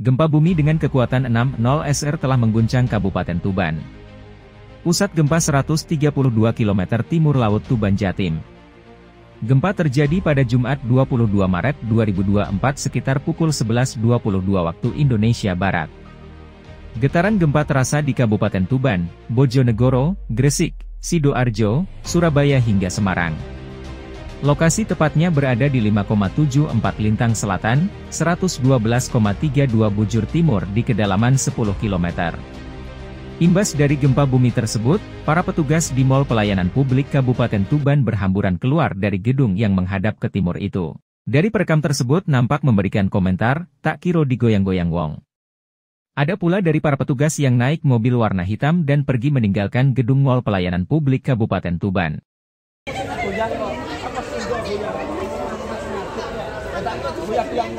Gempa bumi dengan kekuatan 6.0 SR telah mengguncang Kabupaten Tuban. Pusat gempa 132 km timur laut Tuban Jatim. Gempa terjadi pada Jumat 22 Maret 2024 sekitar pukul 11.22 waktu Indonesia Barat. Getaran gempa terasa di Kabupaten Tuban, Bojonegoro, Gresik, Sidoarjo, Surabaya hingga Semarang. Lokasi tepatnya berada di 5,74 Lintang Selatan, 112,32 Bujur Timur di kedalaman 10 km. Imbas dari gempa bumi tersebut, para petugas di Mall Pelayanan Publik Kabupaten Tuban berhamburan keluar dari gedung yang menghadap ke timur itu. Dari perekam tersebut nampak memberikan komentar, tak kiro digoyang-goyang wong. Ada pula dari para petugas yang naik mobil warna hitam dan pergi meninggalkan gedung Mall Pelayanan Publik Kabupaten Tuban. Yang